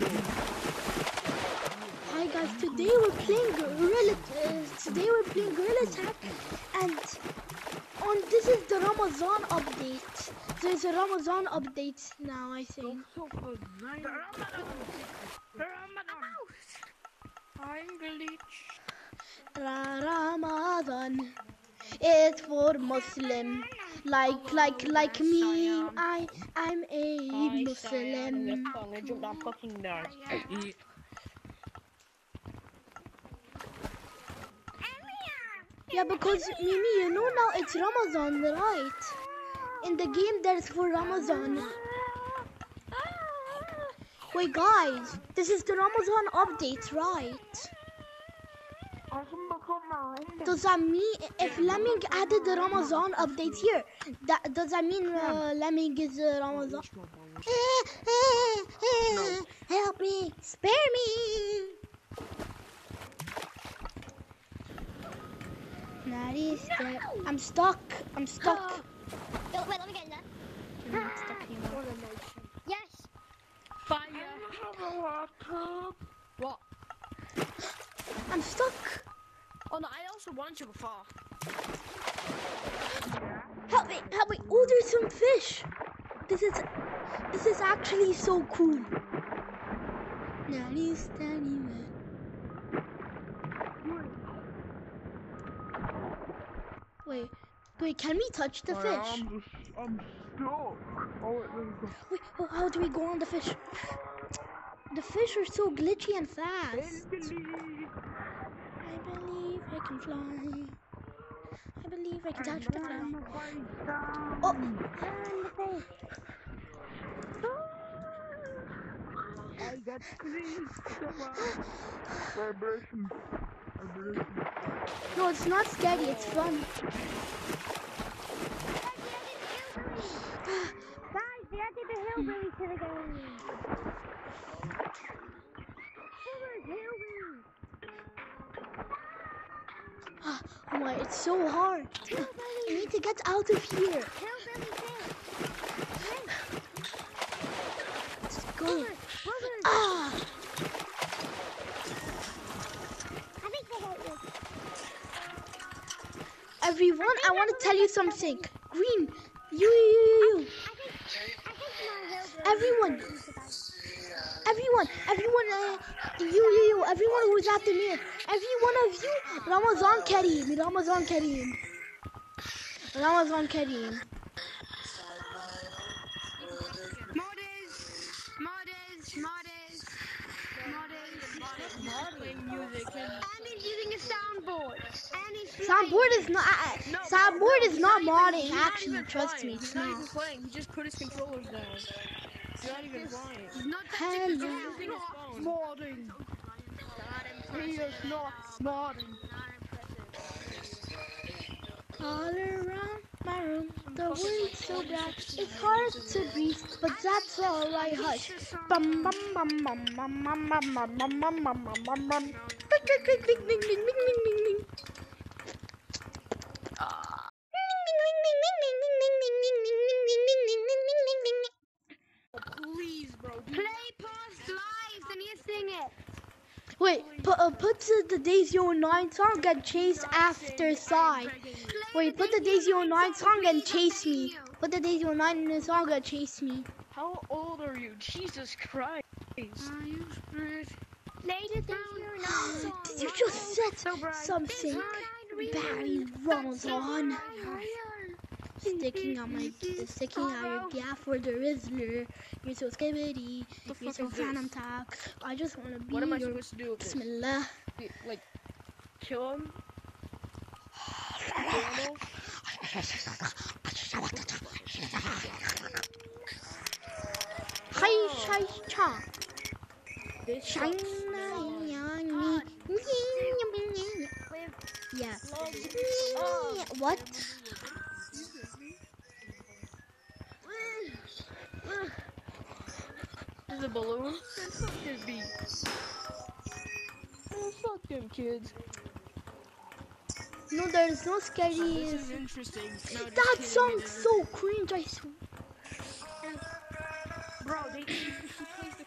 Hi guys, today we're playing Gorilla. Uh, today we're playing Gorilla Tag, and on this is the Ramadan update. There's a Ramadan update now, I think. I'm glitch. Ramadan is for Muslim, like like like me. I I'm a Muslim. Yeah, because Mimi, you know now it's Ramadan, right? In the game, there's for Ramadan. Wait, guys, this is the Ramadan update, right? Does that mean if Lemming added the Ramadan update here, that does that mean uh, Lemming is uh, Ramadan? Help me, spare me. Step. I'm stuck. I'm stuck. Yo, wait, let me get in there. I'm not stuck anymore. Yes. Fire. What? I'm stuck. Oh no, I also want you before. Help me! Help me! Oh, there's some fish. This is this is actually so cool. Natty, Stanny, man. Wait, wait. Can we touch the fish? I'm, I'm stuck. Oh, wait, there. Wait, oh, how do we go on the fish? The fish are so glitchy and fast. I believe I can fly. I believe I can touch the ground. Oh, ah. I got squeezed. Vibration. Vibration. no, it's not scary. It's fun. Guys, they added the hillbilly to the game. Oh my! it's so hard. I need to get out of here. Let's go. Ah! Everyone, I want to tell you something. Green, you, you, you, you. Everyone, Everyone, everyone, uh, you, you, you, everyone who's after me, every one of you, Ramazan Kareem, Ramazan Kareem, Ramazan Kareem. Modders, modders, modders, modders. Playing music and And he's using a soundboard. And he's Soundboard is not, uh, soundboard is not modding. Actually, trust me, it's He's not even not. playing. He just put his controllers down. He's not even playing. He's not Hello. using his phone. Smarting. He is not smarting. All around my room, the wind's so bright, it's hard to breathe, but that's alright. Hush. Bum bum bum bum bum bum bum bum bum bum bum bum bum bum. Click click click click ding ding ding ding ding ding. Please, bro. do Play past lives and you sing it. Wait, put uh, put the, the Daisy 09 song and chase after side. Wait, put the Daisy 09 song and chase me. Put the Daisy 09 in the song and chase me. How old are you? Jesus Christ. Are you spirit? Later this year, Did you just set something very Ramadan? Sticking on my, sticking out your gaff for the Rizzler. You're so skibidi. You're so phantom talk. I just wanna be What am I your supposed to do with this? Bismillah. Be- Like, kill him? Hi, oh. hi, cha. This Shine oh me. Yeah. Oh. What? Is a balloon? Then fuck this beat. Oh, fuck them kids. No, there's no This is interesting. No, That song's so cringe. I swear. Bro, they, he plays the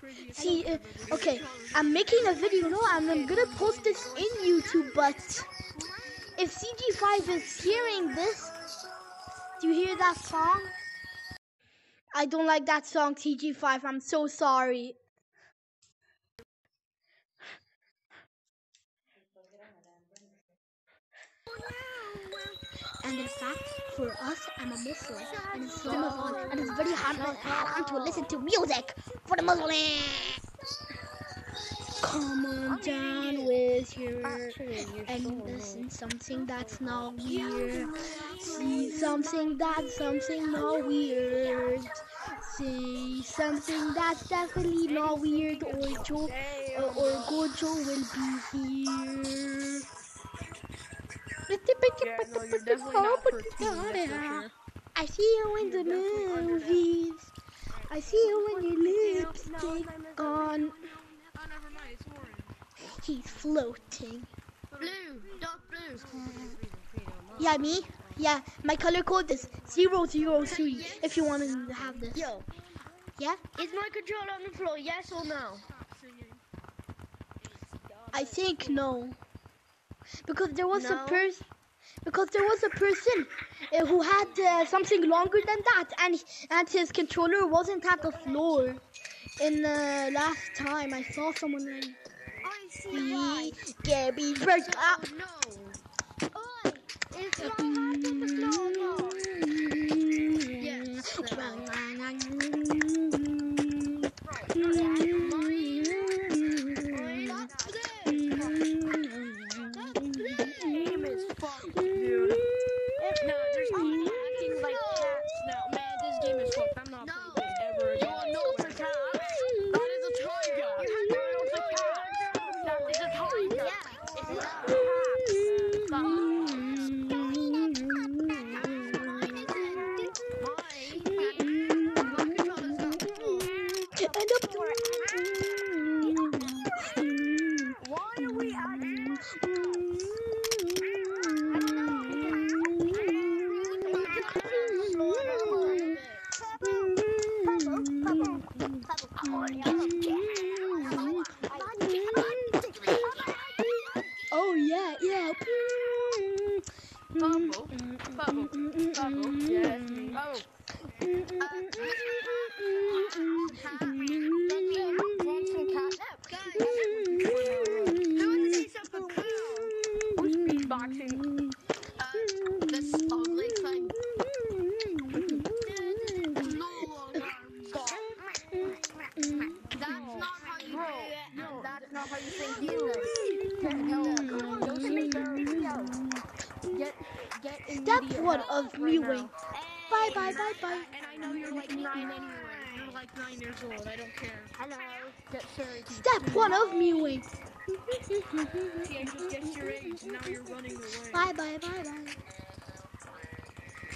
craziest song see. Uh, okay, I'm making a video now, and I'm gonna post this in YouTube. But if CG5 is hearing this, do you hear that song? I don't like that song, CG5. I'm so sorry. And in fact, for us, I'm a Muslim, and it's and it's very hard hard to listen to music for the Muslims. Come on down with your and listen something that's not weird. See something that's something not weird. See something that's definitely not weird, or Joe or, or Gojo will be here. Yeah, no, you're definitely not 13, that's for sure. I see you in the movies. I see you when your lipstick on. Oh, never mind, it's orange. He's floating. Blue, dark blue. Yeah, me? Yeah, my color code is 003 if you want to have this. Yo, Yeah? is my controller on the floor? Yes or no? I think no. Because there was a person because there was a person uh, who had uh, something longer than that and and his controller wasn't at the floor. In the last time I saw someone like I see. Gabby break up. No. Oi, is my hand on the floor or not? Yes. Oi, that's blue. Game is fucked, dude. No, there's people acting like cats now. Man, this game is fucked. I'm not No. playing this ever again. You're not a cat. That is a tiger. You You're not a cat. That is a tiger. Yeah. It's not a Why are we at Oh yeah, yeah. Bubble. Bubble. Bubble. Yeah, it's me. Bubble. Who's beatboxing? This ugly thing. That's not how you do it. No, That's not how you think either. Get, get in Step media one help of right mewing. now. Bye bye bye bye. And I know you're like nine anyway. You're like nine years old. I don't care. Hello. Get Sarah. Step one of mewing. See, I just guessed your age, and now you're running away. Bye bye bye bye.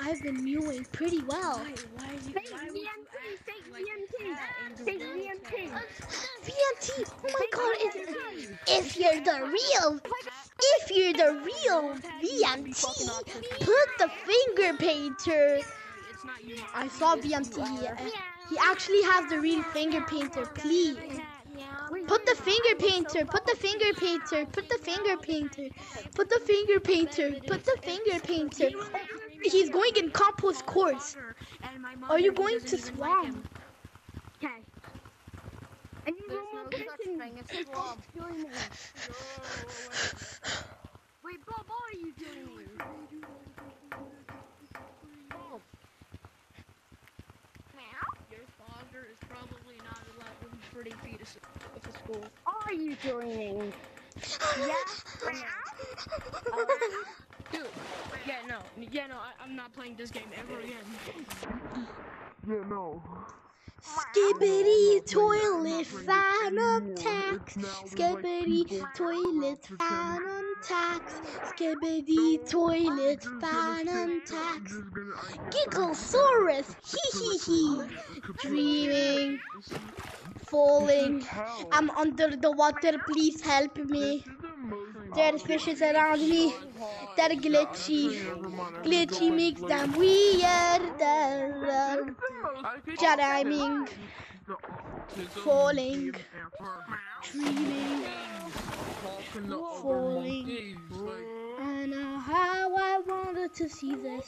I've been mewing pretty well. Why, why, you, Fake why VMT, fake VMT, a cat in fake VMT. VMT. Oh my god, if, if you're the real, if you're the real VMT, put the finger painter. It's not you. I saw VMT. He actually has the real finger painter. Please. Put the finger painter, put the finger painter, put the finger painter, put the finger painter, put the finger painter. He's going in compost course. Are you going to swim? Okay. And There's no such thing as swamp. Wait, Bob, what are you doing? Your father is probably not allowed to pretty feet of s- of a school. Are you doing? Dude, yeah, no, yeah, no, I, I'm not playing this game ever again. Yeah, no. Skibidi toilet Fanum tax. Skibidi toilet Fanum tax. Skibidi toilet Fanum tax. Gigglesaurus. Hee hee hee. Dreaming. Falling. I'm under the water. Please help me. Are fishes around me. They're glitchy. Glitchy makes them weird. Jamming. Falling. Dreaming Falling. I know how I wanted to see this.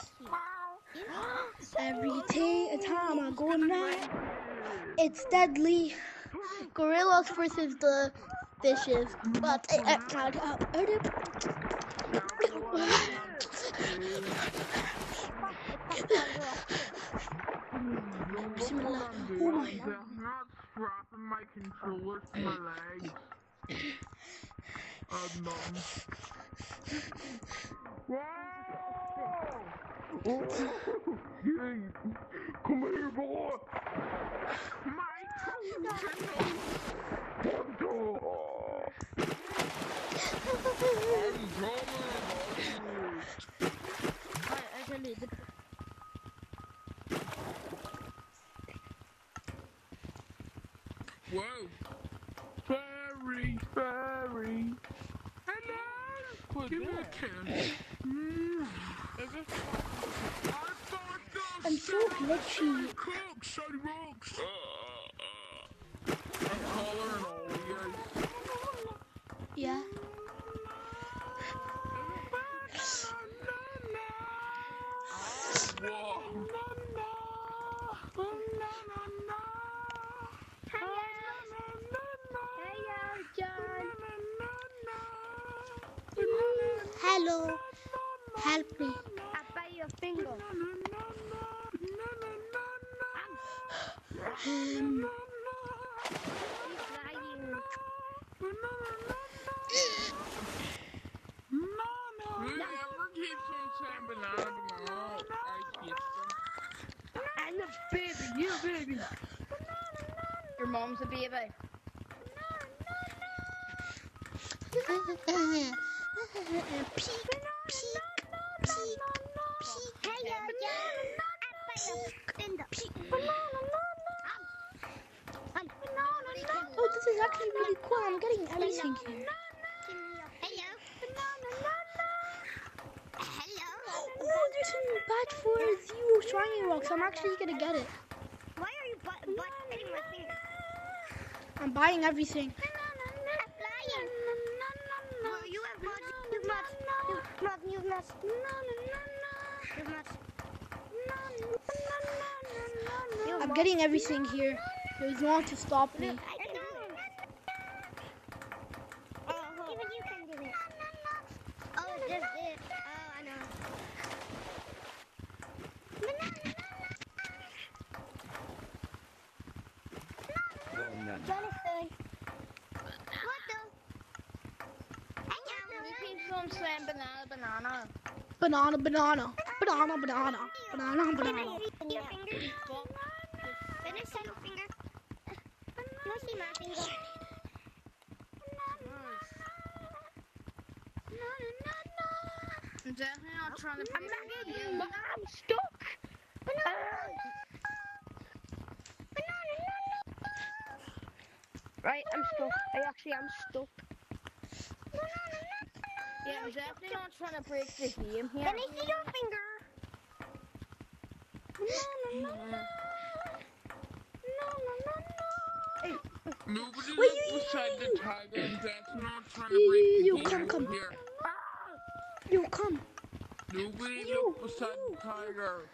Every ta- time I go night, it's deadly. Gorillas versus the fishes. But uh, uh, uh, Bismillah. Oh my my controller to my legs. No. Wow! Oh, come here, boy! My! I'm coming! I can leave it. Whoa! Fairy, fairy! Hello! Give me a kiss. Mm. I thought those I'm so glitchy. Cooks, shiny rocks! I'm hollering all yes. Yeah. Whoa! Hello. Help me. By your finger. Um, He's lying. Whoever keeps on saying banana, banana, I kiss them. I'm a baby, you baby. Your mom's a baby. Oh, this is actually really cool. I'm getting everything here. Hello. Oh, there's a badge for zero shiny rocks. I'm actually gonna get it. Why are you my finger? I'm buying everything. I'm flying. No, you have not. You've not. You've not. You've not. You've not. You've I'm getting everything here. There's no one to stop me. I can do it. Oh, even you can do it. Oh, it's just it. Oh, I know. Jonathan. What the? He keeps on saying banana, banana. Banana, banana, banana, banana, banana, banana. Your finger. Finish your finger. You see my finger? I'm definitely not trying to I'm break not getting you. I'm stuck. Ah. Right, I'm stuck. I actually am stuck. Yeah, I'm definitely not trying to break the game here. Let me see your finger. No, no, no, no. No, no, no, no. Nobody Wait, look you- beside the tiger and that's not trying to You- break you the come, game come. here. You come. Nobody You- look beside the tiger.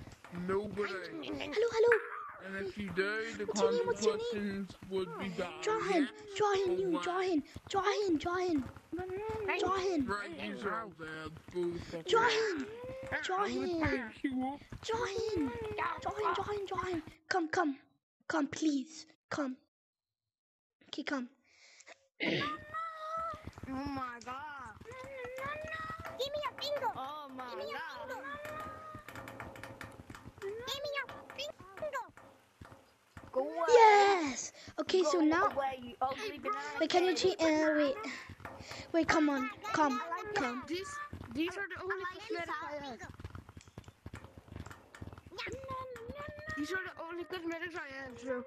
Nobody. Hello, hello. And if you do, the What's your name? What's your name? consequences would be bad. Johan, Johan, you, Johan, Johan, Johan, Johan, Right, these are all dead. Both of Johan, I'm Johan, gonna pick you up. Johan, Johan, Johan, Johan. Come, come, come, please, come. Okay, come. Oh my god. Give me your finger. Oh my Give me your god. finger. Give me your finger. Go away. Yes. Okay, Go so now, away, you ugly banana. wait, can you kid. change? Uh, wait, wait, come on, come, come. These, these are the only I cosmetic I have. These are the only cosmetics I have, so.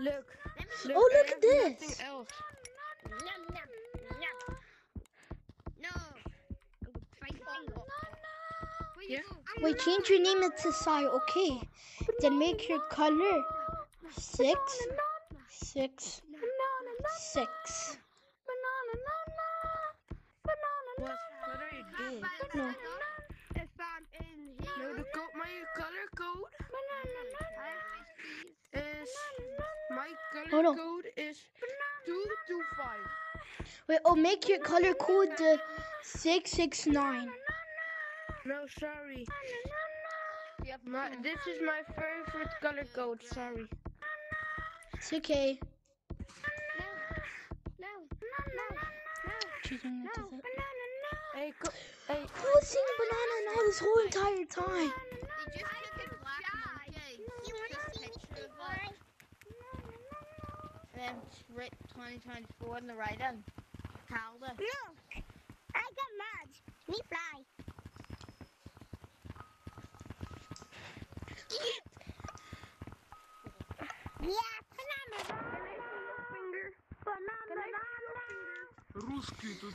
Look. look Oh, look at this. Else. No. I'm gonna fight your finger. Where you Yeah. Wait, change your name to Sai, okay? Then make your color six, six, six. What? What are you doing? No. If I'm in here, No, the code. My color code is my color Oh, no. code is two two five. Wait, oh, make your color code the six six nine. No, sorry. My, this is my favorite color code. Sorry. It's okay. no, no, no, Choosing no, it as banana, no. Hey, co- hey, I was singing banana now this whole entire time. They just took a black monkey. He a picture of it. And then writ 2024 on the right end. Calder. Look, I got mad. Me fly. Moskitos.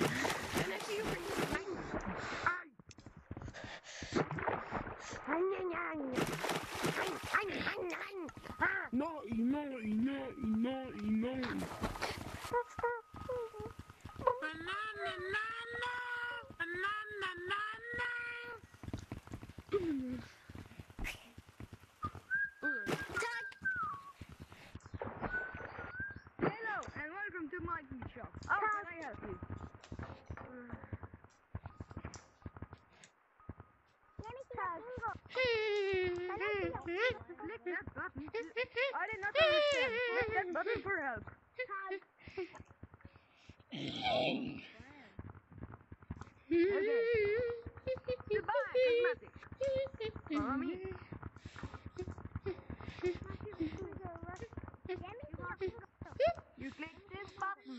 No, no, no, no, no. That button for help. Goodbye, cosmetics. Follow me. You click this button.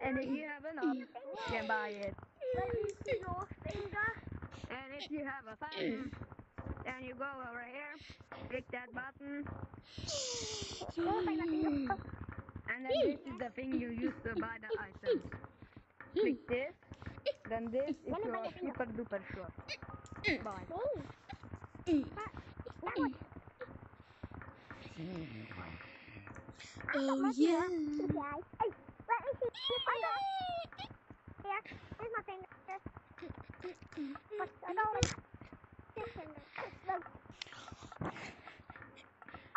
And if you have enough, you can buy it. And if you have a thousand, then you go over here, click that button, and then this is the thing you use to buy the items. Click this, then this is your super duper shop. Bye. Oh yeah. Hey, let me see. Here, here's my finger. Mm-hmm. Mm-hmm. I. Look.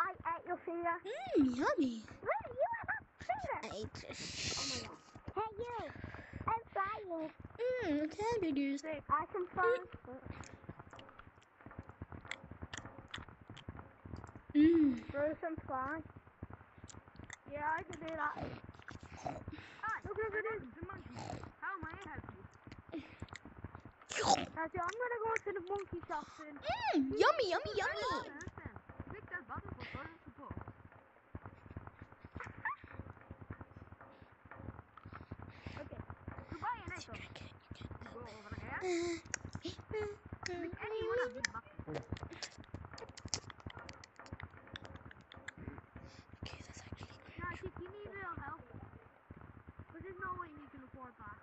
I ate your finger. Mmm, yummy. Look, you have a finger. I ate this. Hey, you. I'm flying. Mmm, candy juice. I can fly. Mmm. Throw some fly. Yeah, I can do that. Hi, look. How may I you? Actually, I'm gonna go to the monkey shop soon. Mmm, yummy, yummy, I yummy. don't understand. Click that button for further support. Okay, to buy an item, go over here. Click any one of these buttons. Okay, that's actually great. Now, if you need real help, but there's no way you can afford that.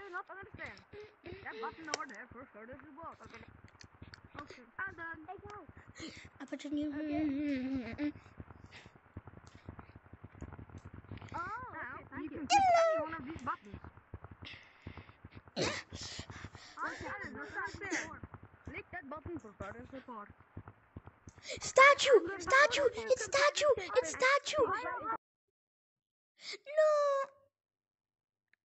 I do not understand. That button over there for further support. Okay. Okay, I'm done. Hey, go. I put your new. Oh, oh Now, you can click any one of these buttons. Okay, I don't understand. Click that button for further support. Statue! Statue! It's statue! It's statue! No!